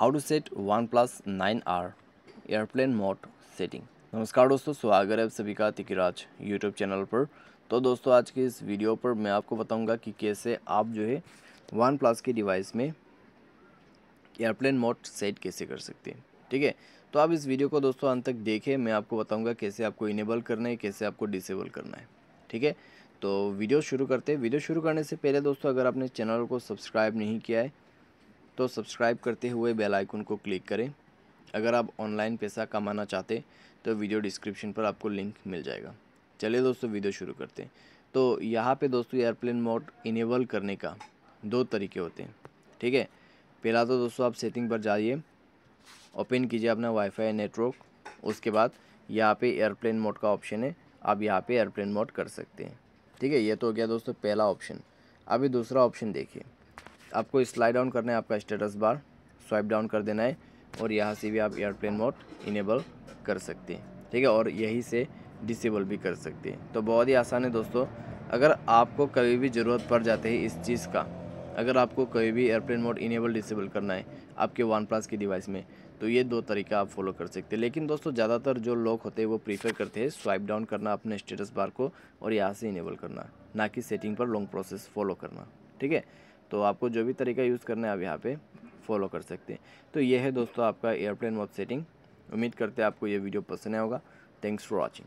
How to set OnePlus nine R airplane mode setting नमस्कार दोस्तों, स्वागत है आप सभी का तिकिराज यूट्यूब चैनल पर। तो दोस्तों, आज के इस वीडियो पर मैं आपको बताऊँगा कि कैसे आप जो है वन प्लस के डिवाइस में एयरप्लेन मोड सेट कैसे कर सकते हैं। ठीक है? तो आप इस वीडियो को दोस्तों अंत तक देखें, मैं आपको बताऊँगा कैसे आपको इनेबल करना है, कैसे आपको डिसेबल करना है। ठीक है? तो वीडियो शुरू करते हैं। वीडियो शुरू करने से पहले दोस्तों, अगर आपने चैनल को सब्सक्राइब नहीं किया है तो सब्सक्राइब करते हुए बेल आइकन को क्लिक करें। अगर आप ऑनलाइन पैसा कमाना चाहते तो वीडियो डिस्क्रिप्शन पर आपको लिंक मिल जाएगा। चलिए दोस्तों, वीडियो शुरू करते हैं। तो यहाँ पे दोस्तों, एयरप्लेन मोड इनेबल करने का दो तरीके होते हैं। ठीक है? पहला तो दोस्तों, आप सेटिंग पर जाइए। ओपन कीजिए अपना वाईफाई नेटवर्क उसके बाद यहाँ पे एयरप्लेन मोड का ऑप्शन है। आप यहाँ पे एयरप्लेन मोड कर सकते हैं। ठीक है? ये तो हो गया दोस्तों, पहला ऑप्शन। अभी दूसरा ऑप्शन देखिए। आपको स्लाइड डाउन करना है आपका स्टेटस बार स्वाइप डाउन कर देना है और यहाँ से भी आप एयरप्लेन मोड इनेबल कर सकते हैं, ठीक है? और यहीं से डिसेबल भी कर सकते हैं। तो बहुत ही आसान है दोस्तों, अगर आपको कभी भी ज़रूरत पड़ जाती है इस चीज़ का, अगर आपको कभी भी एयरप्लेन मोड इनेबल डिसेबल करना है आपके वन प्लस की डिवाइस में तो ये दो तरीका आप फॉलो कर सकते हैं। लेकिन दोस्तों, ज़्यादातर जो लोग होते हैं, वो प्रीफर करते हैं स्वाइप डाउन करना, अपने स्टेटस बार को और यहाँ से इनेबल करना, ना कि सेटिंग पर लॉन्ग प्रोसेस फॉलो करना, ठीक है? तो आपको जो भी तरीका यूज़ करना है, आप यहाँ पे फॉलो कर सकते हैं। तो ये है दोस्तों आपका एयरप्लेन मोड सेटिंग उम्मीद करते हैं आपको ये वीडियो पसंद आया होगा। Thanks for watching